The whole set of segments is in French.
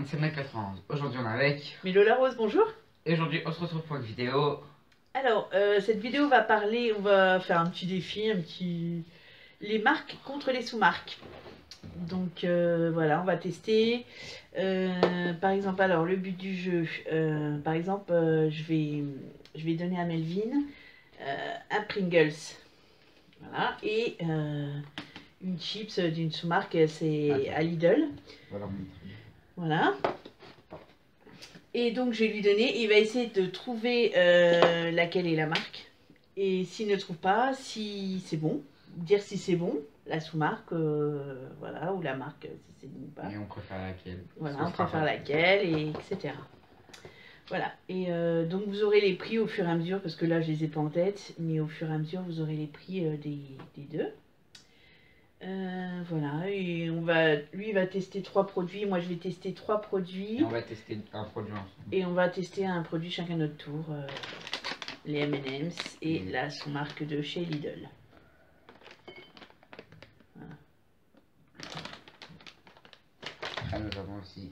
monde, c'est Mec 91. Aujourd'hui on est avec. Mais Lola Rose, bonjour. Et aujourd'hui on se retrouve pour une vidéo. Alors, euh, cette vidéo va parler, on va faire un petit défi, un petit... Les marques contre les sous-marques. Donc euh, voilà, on va tester. Euh, par exemple, alors le but du jeu, par exemple, je, vais, je vais donner à Melvin un Pringles. Voilà, et une chips d'une sous-marque, c'est à Lidl. Voilà. Voilà. Et donc je vais lui donner, il va essayer de trouver euh, laquelle est la marque. Et s'il ne trouve pas, si c'est bon, dire si c'est bon, la sous-marque, euh, voilà, ou la marque, si c'est bon ou pas. Et on préfère laquelle? Voilà, on préfère laquelle, et etc. Voilà, et euh, donc vous aurez les prix au fur et à mesure, parce que là je les ai pas en tête, mais au fur et à mesure vous aurez les prix des, des deux. Euh, voilà, et on va, lui il va tester trois produits, moi je vais tester trois produits, Et on va tester un produit ensemble. et on va tester un produit chacun notre tour, euh, les M&M's et Mm. la sous-marque de chez Lidl. Ah, nous avons aussi.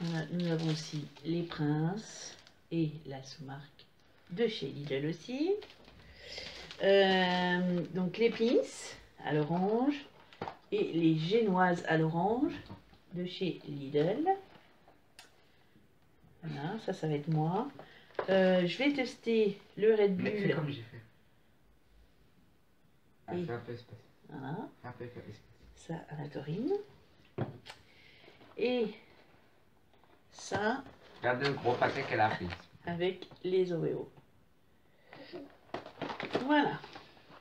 Voilà, nous avons aussi les princes et la sous-marque de chez Lidl aussi. Euh, donc les pins à l'orange et les génoises à l'orange de chez Lidl. Voilà, ça, ça va être moi. Euh, je vais tester le Red Bull. comme j'ai fait. Ah, fais un peu espace. Voilà, Un peu espace. ça à la taurine. Et ça Regardez le gros paquet qu'elle a pris. avec les Oreo. Voilà.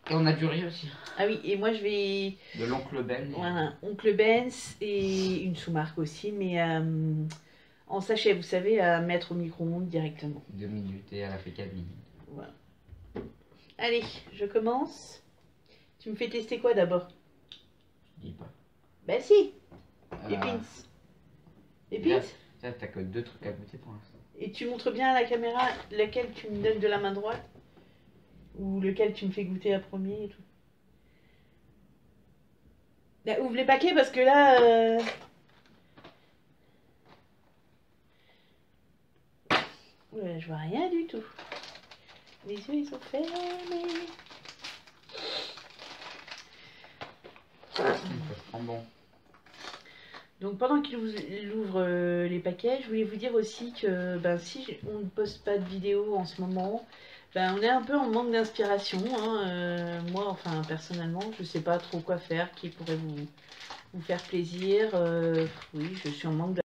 Et on a du riz aussi. Ah oui, et moi je vais. De l'oncle Ben. Voilà, Oncle Ben's et une sous-marque aussi, mais euh, en sachet, vous savez, à mettre au micro-ondes directement. Deux minutes et elle a fait 4 minutes. Voilà. Allez, je commence. Tu me fais tester quoi d'abord? Je dis pas. Bah si, les Euh, pins. Les bien. pins? Tiens, t'as que deux trucs à goûter pour l'instant. Et tu montres bien à la caméra laquelle tu me donnes de la main droite? Ou lequel tu me fais goûter à premier et tout Là, Ouvre les paquets parce que là... euh, je vois rien du tout. Les yeux ils sont fermés. Bon. Donc pendant qu'il ouvre euh, les paquets, je voulais vous dire aussi que ben, si on ne poste pas de vidéo en ce moment, ben, on est un peu en manque d'inspiration. hein, euh, moi, enfin personnellement, je sais pas trop quoi faire qui pourrait vous, vous faire plaisir. euh, oui, je suis en manque de...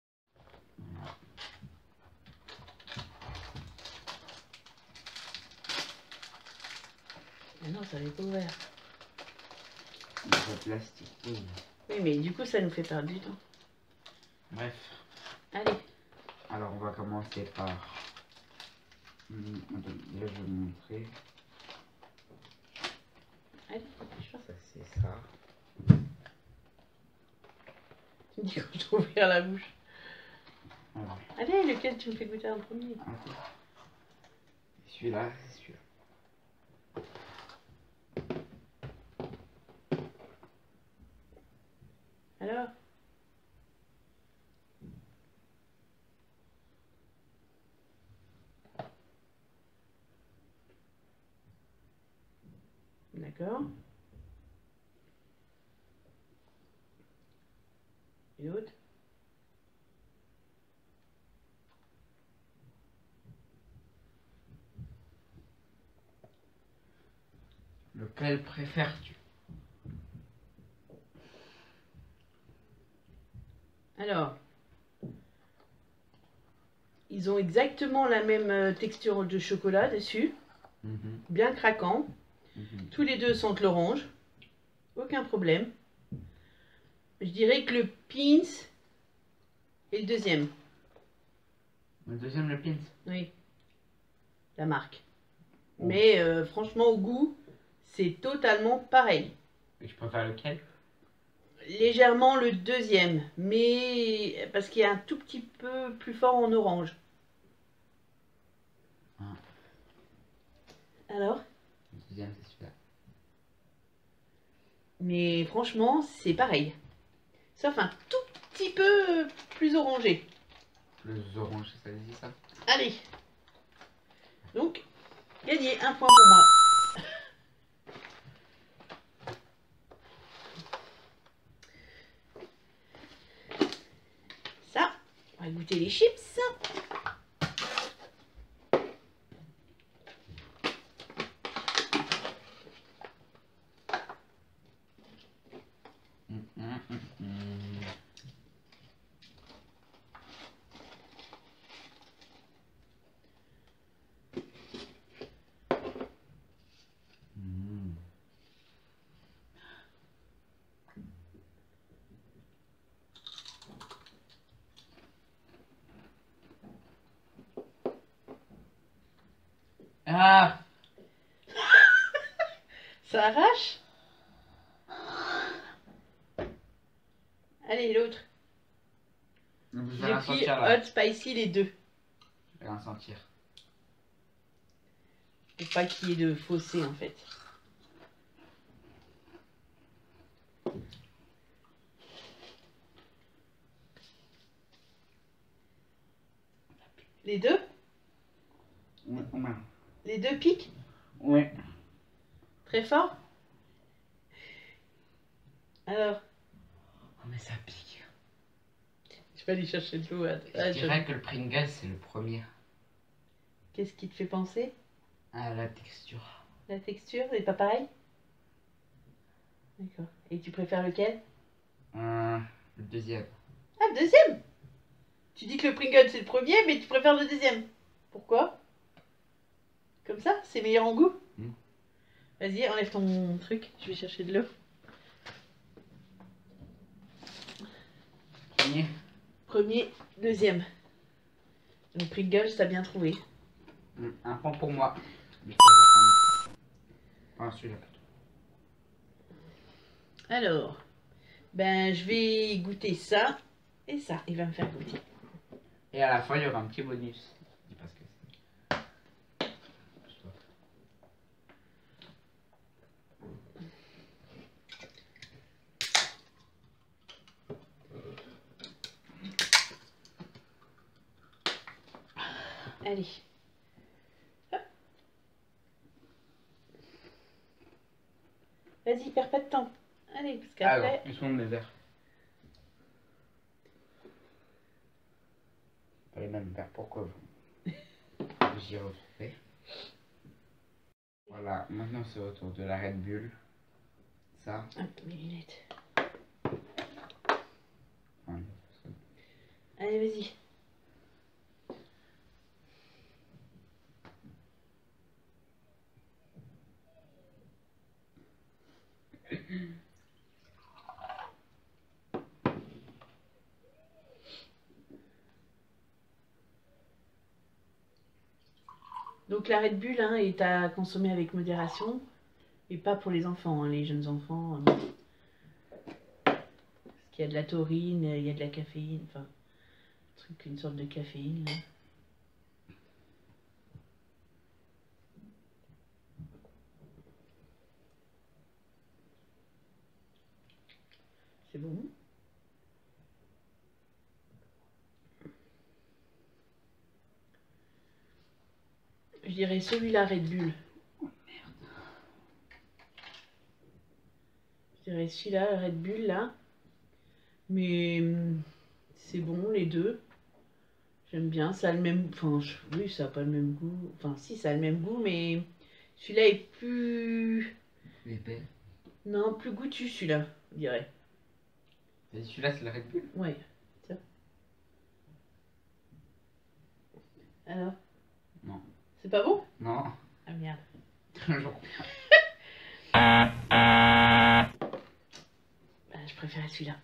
Mais non, ça n'est pas ouvert. Plastique. oui. Oui, mais du coup, ça nous fait perdre du temps. Bref. Allez, Alors on va commencer par. Attends, Là je vais vous montrer. allez, Ça c'est ça. tu me dis quand je dois ouvrir la bouche. Voilà. Allez, lequel tu me fais goûter en premier? Celui-là, c'est celui-là. Alors? D'accord. Et l'autre Lequel préfères-tu? Alors, ils ont exactement la même euh, texture de chocolat dessus, Mhm, bien craquant. Mhm. Tous les deux sentent l'orange. Aucun problème. Je dirais que le Pins est le deuxième. Le deuxième, le pins. Oui. La marque. Oh. Mais euh, franchement, au goût, c'est totalement pareil. Et je préfère lequel? Légèrement le deuxième, mais parce qu'il est un tout petit peu plus fort en orange. Ah. Alors? Deuxième, c'est celui-là. Mais franchement, c'est pareil. Sauf un tout petit peu plus orangé. Plus orange, ça dit ça? Allez. Donc, gagné, un point pour moi. Ça, on va goûter les chips. Ah Ça arrache? Allez, l'autre. J'ai pris sentir là. hot spicy les deux. Je vais rien sentir. Pour pas qu'il y ait de fossé en fait. Les deux? Deux piquent Ouais. Très fort Alors, Oh, mais ça pique. je vais aller chercher de l'eau. à- Je à- dirais que le Pringles, c'est le premier. Qu'est-ce qui te fait penser? Ah, la texture. La texture n'est pas pareil D'accord. Et tu préfères lequel? Euh, le deuxième. Ah, le deuxième? Tu dis que le Pringles c'est le premier, mais tu préfères le deuxième. Pourquoi? Comme ça C'est meilleur en goût Mm. Vas-y, enlève ton truc, je vais chercher de l'eau. Premier. Premier, deuxième. Le Pringles, t'as bien trouvé. Hum, Un point pour moi. Celui-là plutôt. Alors, ben je vais goûter ça et ça. Il va me faire goûter. Et à la fin, il y aura un petit bonus. Je dis pas ce que c'est. Je sais pas. Allez. Vas-y, perds pas de temps. Allez, parce qu'après... Alors, ils sont mes verres. Pas les mêmes verres, pourquoi vous J'y ai retrouvé. Voilà, maintenant c'est au tour de la Red Bull. Ça? Hop, mes lunettes. Allez, vas-y. La Red Bull hein, est à consommer avec modération et pas pour les enfants, hein, les jeunes enfants. euh, parce qu'il y a de la taurine, il y a de la caféine, enfin, un truc, une sorte de caféine. C'est bon? Dirais celui-là, Red Bull. Je dirais celui-là, Red Bull, là. Mais hum, c'est bon, les deux. J'aime bien. Ça a le même... Enfin, je- oui, ça n'a pas le même goût. Enfin, si, ça a le même goût, mais celui-là est plus... Épais. Non, plus goûtu, celui-là, je dirais. Et celui-là, c'est la Red Bull? Ouais. Tiens. Alors? C'est pas bon? Non. Ah merde. Bah, je préférais celui-là.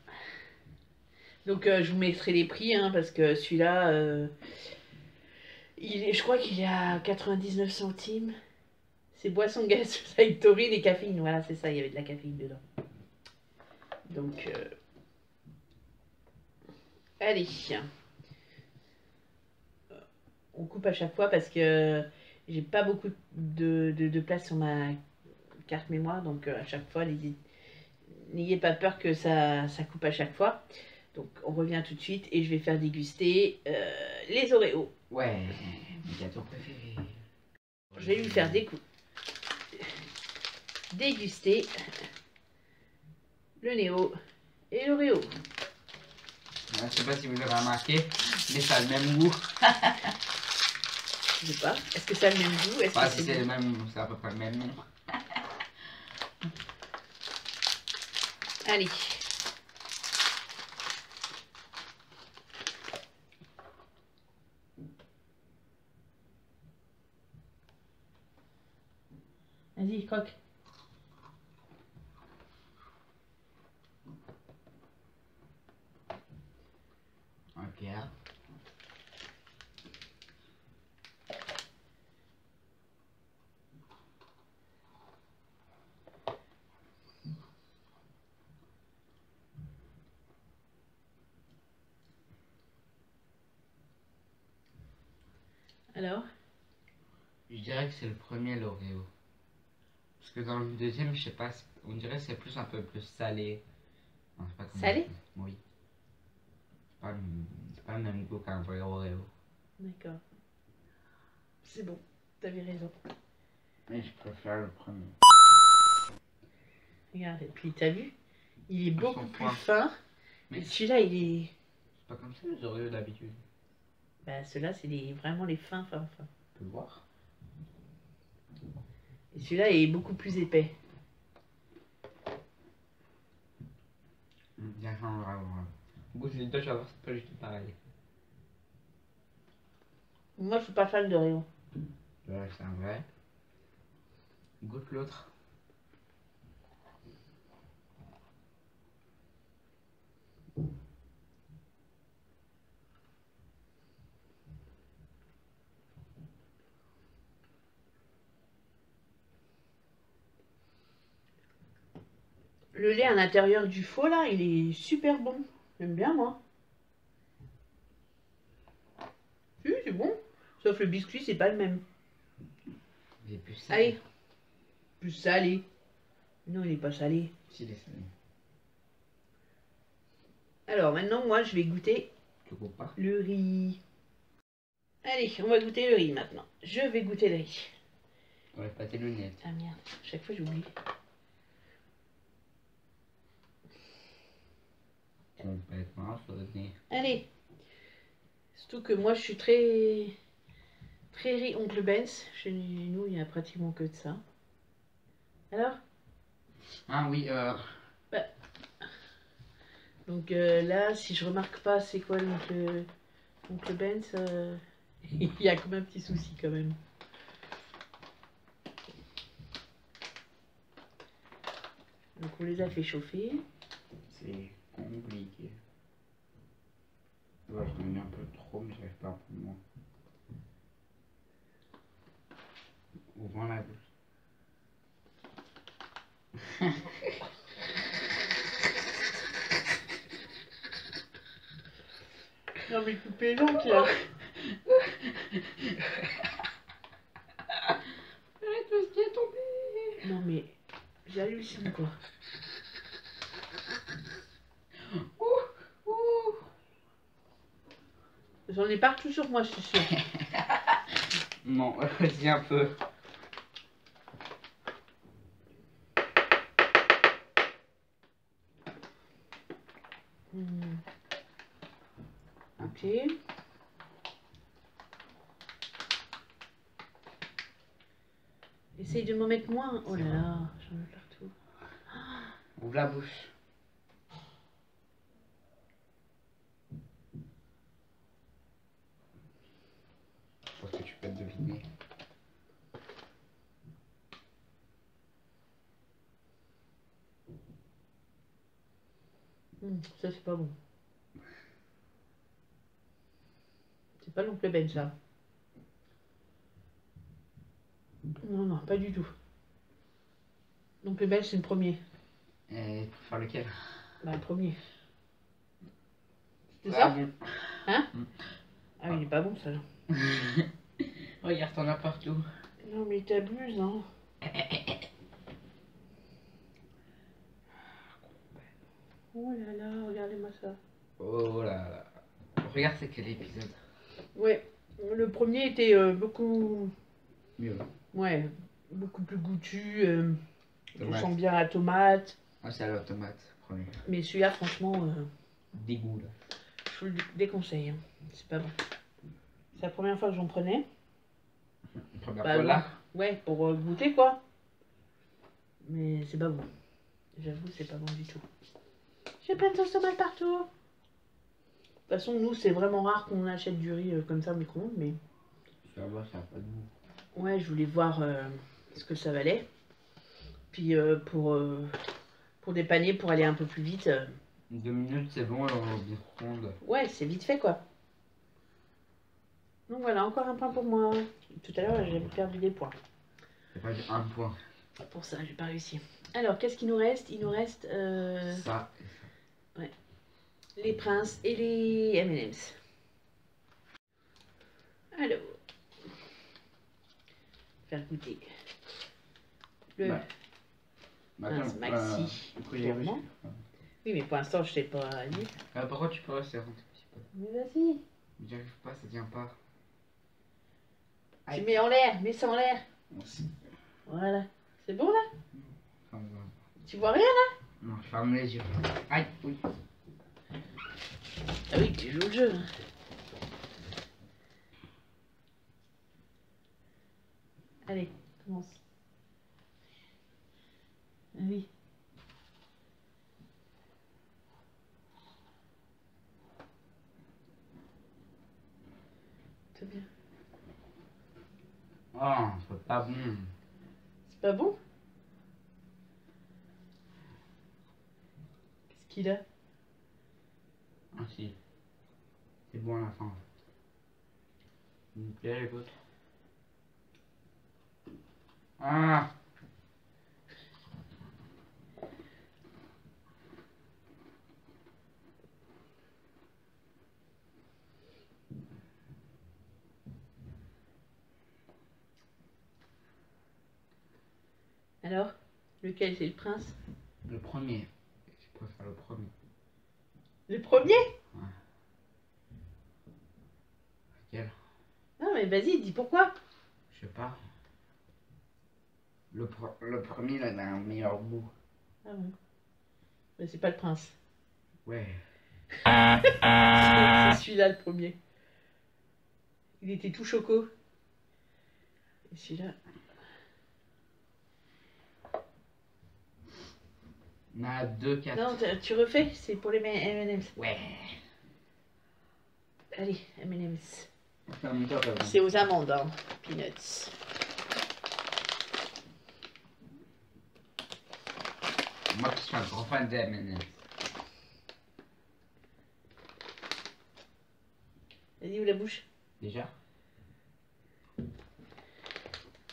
Donc euh, je vous mettrai les prix hein, parce que celui-là, euh, je crois qu'il est à 99 centimes. C'est boisson gazeuse avec taurine et caféine. Voilà, c'est ça, il y avait de la caféine dedans. Donc, euh, allez. On coupe à chaque fois parce que j'ai pas beaucoup de, de- de place sur ma carte mémoire. Donc euh, à chaque fois, n'ayez- pas peur que ça, ça coupe à chaque fois. Donc on revient tout de suite et je vais faire déguster euh, les Oreos. Ouais, mes gâteaux préférés. Je vais lui faire décou- déguster le Néo et l'Oreo. Je sais pas si vous l'avez remarqué, mais ça a le même goût. Je sais pas? Est-ce que ça a le même goût? Est-ce Pas que si c'est le même, c'est à peu près le même nom. Allez. Vas-y, croque. Ok. Alors? Je dirais que c'est le premier l'Oreo. Parce que dans le deuxième, je sais pas, c'est- on dirait que c'est plus un peu plus salé. Non, c'est pas Salé? Oui. C'est pas, le- c'est pas le même goût qu'un vrai Oreo. D'accord. C'est bon, t'avais raison. Mais je préfère le premier. Regarde, et puis t'as vu? Il est beaucoup plus fin. Mais c'est celui-là, il est. pas comme ça les Oreos d'habitude. Bah, ceux-là, c'est vraiment les fins, fins, fins. Tu peux le voir? Et celui-là est beaucoup plus épais. Bien on va voir. Goûte les deux, je vais voir, c'est pas juste pareil. Moi, je suis pas fan de Rayon. Ouais, c'est un vrai. Goûte l'autre. Le lait à l'intérieur du faux, là, il est super bon. J'aime bien, moi. Si, c'est bon. Sauf le biscuit, c'est pas le même. Il est plus salé. Allez. Plus salé. Non, il est pas salé. Si, il est salé. Alors, maintenant, moi, je vais goûter pas? le riz. Allez, on va goûter le riz maintenant. Je vais goûter le riz. Ouais, pas tes lunettes. Ah merde, chaque fois j'oublie. Complètement. Allez. Surtout que moi je suis très très oncle Benz. Chez nous il y a pratiquement que de ça. Alors? Ah oui, euh, Donc euh, là, si je remarque pas c'est quoi l'oncle oncle Benz, euh, il y a comme un petit souci quand même. Donc on les a fait chauffer. c'est compliqué. Ouais, je mets un peu trop, mais j'arrive pas pour moi. Ouvrons la bouche. Non mais tu plaisantes là. Arrête, tout ce qui est tombé Non mais j'hallucine quoi. J'en ai partout sur moi, je suis sûre. Non, vas-y un peu. Hmm. Ok. Essaye de m'en mettre moins. Oh là là, j'en ai partout. Ouvre la bouche. Je pense que tu peux deviner. Hmm, ça c'est pas bon. C'est pas l'oncle Ben ça. Non, non, pas du tout. L'oncle Ben c'est le premier. Et tu préfères lequel? Bah le premier. C'est Ah ça? bon. Ah oui, il est pas bon ça. Regarde, t'en as partout. Non mais t'abuses hein. Oh là là, regardez-moi ça. Oh là là. Regarde c'est quel épisode. Ouais, le premier était euh, beaucoup, Mieux. ouais, beaucoup plus goûtu. euh, on sent bien la tomate. Ah c'est à la tomate, premier. Mais celui-là, franchement, euh, Dégoût là. je vous le déconseille. hein. C'est pas bon. C'est la première fois que j'en prenais. Première Bah, fois là. Ouais, pour euh, goûter quoi. Mais c'est pas bon. J'avoue, c'est pas bon du tout. J'ai plein de sauce tomate partout. De toute façon, nous, c'est vraiment rare qu'on achète du riz euh, comme ça au micro-ondes, mais Ça va, ça pas de goût. ouais, je voulais voir euh, ce que ça valait. Puis euh, pour, euh, pour dépanner, pour aller un peu plus vite, Deux minutes c'est bon alors au micro-ondes. ouais, c'est vite fait quoi. Donc voilà, encore un point pour moi. Tout à l'heure, j'ai perdu des points. C'est pas un point. Pour ça, j'ai pas réussi. Alors, qu'est-ce qu'il nous reste? Il nous reste euh, Ça. les princes et les M&M's. Alors, faire goûter le Ouais. prince maxi. euh. Oui, mais pour l'instant, je sais pas lire. Euh, par contre tu peux rester un tout petit peu. Mais vas-y, J'y arrive pas, ça tient pas. tu Aïe. mets en l'air, mets ça en l'air. Merci. Voilà, c'est bon là? Tu vois rien là? Non, je ferme les yeux. Aïe, oui. Ah oui, tu joues le jeu. Allez, commence. Ah oui. C'est bien. Oh, c'est pas bon. Pas bon Qu'est-ce qu'il a? Ah si. C'est bon à la fin. Il me plaît les autres. Ah Alors Lequel c'est le prince? Le premier. Je préfère le premier. Le premier? Quel Non mais vas-y, dis pourquoi? Je sais pas. Le, le premier, là, il a un meilleur goût. Ah bon Mais c'est pas le prince. Ouais. c'est celui-là le premier. Il était tout choco. Et celui-là. On a deux, quatre. Non, t- tu refais, c'est pour les M&M's. Ouais. Allez, M&M's. C'est aux amandes, hein. Peanuts. Moi qui suis un grand fan de M&M's. Vas-y, ouvre la bouche. Déjà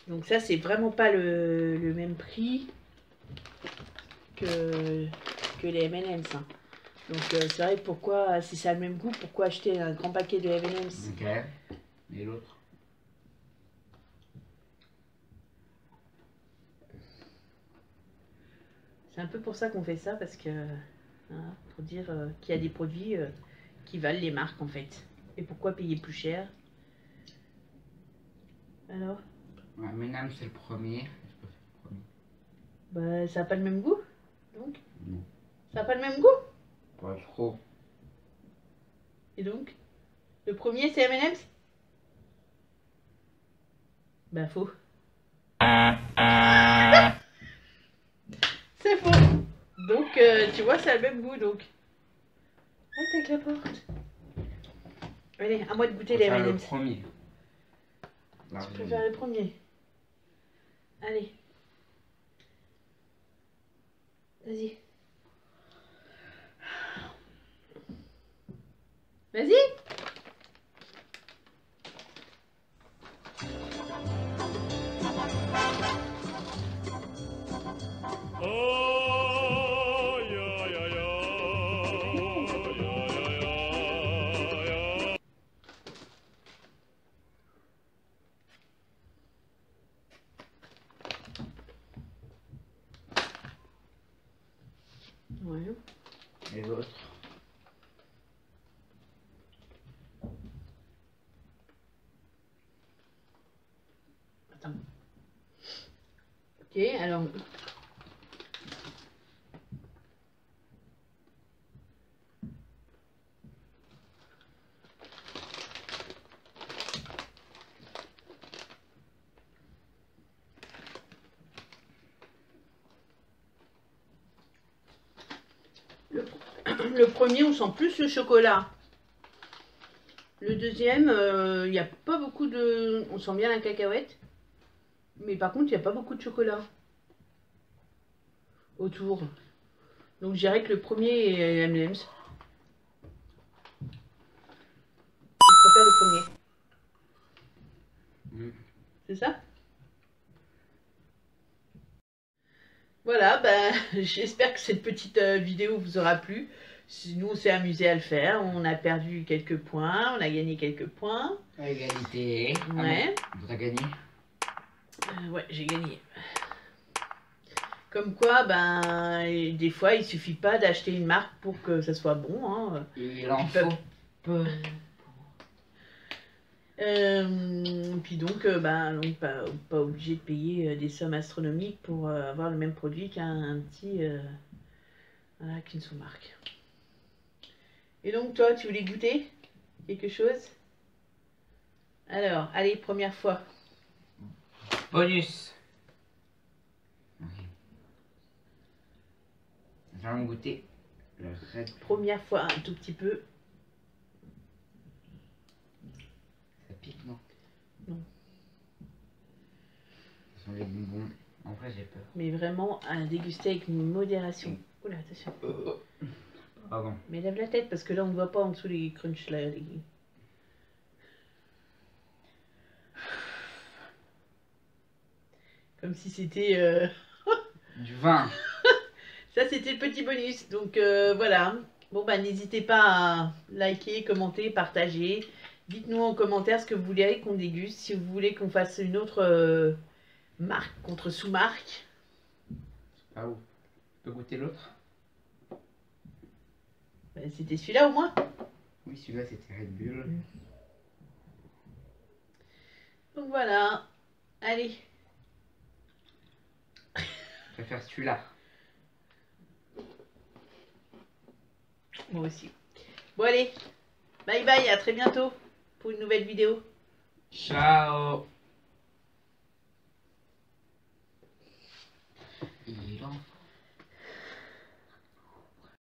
Donc ça, c'est vraiment pas le, le même prix que, que les M&M's. hein. Donc euh, c'est vrai, pourquoi, si ça a le même goût, pourquoi acheter un grand paquet de M&M's? Ok. Et l'autre? C'est un peu pour ça qu'on fait ça, parce que... hein, pour dire euh, qu'il y a des produits euh, qui valent les marques, en fait. Et pourquoi payer plus cher? Alors? Ouais, M&M's, c'est premier. Le premier. Bah, ça n'a pas le même goût, donc Non. Ça n'a pas le même goût Pas trop. Et donc Le premier, c'est M&M's Bah, faux. c'est faux. Donc, euh, tu vois, a le même goût, donc. Arrête avec la porte. Allez, à moi de goûter les préfère le M&M's. premier. Tu Largement. préfères le premier Allez. Vas-y. Vas-y le premier, on sent plus le chocolat. Le deuxième, il n'y a pas beaucoup de... On sent bien la cacahuète. Mais par contre, il n'y a pas beaucoup de chocolat. Autour. Donc je dirais que le premier est M&M's. Je préfère le premier. Mm. C'est ça? Voilà, ben, j'espère que cette petite euh, vidéo vous aura plu. Nous, on s'est amusé à le faire. On a perdu quelques points, on a gagné quelques points. À égalité. Ouais. Ah bon, Vous avez gagné? Euh, ouais, j'ai gagné. Comme quoi, ben, des fois, il suffit pas d'acheter une marque pour que ça soit bon. Hein. Il en faut peu. Euh, puis donc, euh, ben, donc pas, pas obligé de payer euh, des sommes astronomiques pour avoir le même produit qu'un un petit voilà, qu'une sous-marque. Et donc, toi, tu voulais goûter quelque chose? Alors, allez, première fois. Bonus. Ok. Nous allons goûter le Red. Première fois, un tout petit peu. Ça pique, non? Non. Ce sont les bonbons. En vrai, j'ai peur. Mais vraiment à déguster avec une modération. Oula, attention. Pardon. Mais lève la tête parce que là on ne voit pas en dessous les crunchs là. les- Comme si c'était. euh, Du vin. Ça c'était le petit bonus. Donc euh, voilà. Bon bah n'hésitez pas à liker, commenter, partager. Dites-nous en commentaire ce que vous voulez qu'on déguste. Si vous voulez qu'on fasse une autre euh, marque contre sous-marque. Ah où Tu peux goûter l'autre c'était celui-là au moins. Oui, celui-là, c'était Red Bull. Donc voilà. Allez. Je préfère celui-là. Moi aussi. Bon allez, bye bye, à très bientôt pour une nouvelle vidéo. Ciao